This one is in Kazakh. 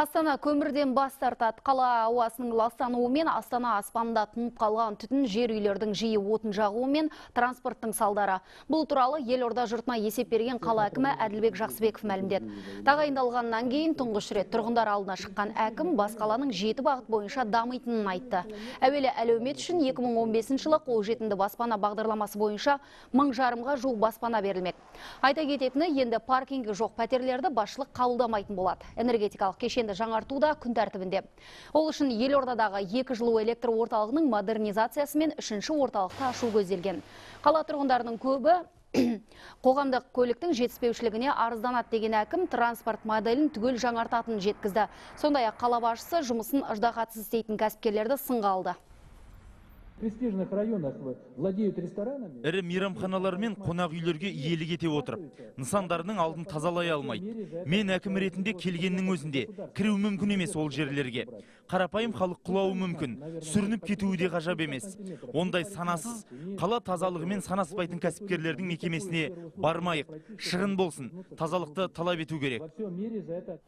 Астана көмірден бас тартады. Қала ауасының ластануымен Астана аспанында тұнып қалған түтін жер үйлердің жиі отын жағуымен транспорттың салдары. Бұл туралы елорда жұртына есеп берген қала әкімі Әділбек Жақсыбеков мәлімдеді. Тағайындалғаннан кейін тұңғыш рет тұрғындар алдына шыққан әкім бас қаланың жеті бағыт бойынша дамитынын айтты. Әуелі әлеумет үшін 2015 жылы қолжетімді баспана бағдарламасы бойынша мың жарымға жуық баспана берілмек. Айта кететіні енді паркингі жоқ пәтерлерді басшылық қабылдамайтын болады. Энергетикалық кешенді жаңарту да күн тәртібінде. Ол үшін елордадағы екі жылу электр орталығының модернизациясы мен үшінші орталықты ашу көзделген. Қала тұрғындарының көбі қоғамдық көліктің жетіспеушілігіне арызданады деген әкім транспорт моделін түгел жаңартатынын жеткізді. Сондай-ақ қала басшысы жұмысын ыждағатсыз істейтін кәсіпкерлерді сынға алды. Престижных районах владеют ресторанами. ірі мейрамханалар мен қонақ үйлерге иелік ете отырып нысандарының алдын тазалай алмайды. Мен әкім ретінде келгеннің өзінде кіру мүмкін емес ол жерлерге. Қарапайым халық құлауы мүмкін сүрініп кетуі де ғажап емес. Ондай санасыз қала тазалығымен санаспайтын кәсіпкерлердің мекемесіне бармайық. Шығын болсын тазалықты талап ету керек.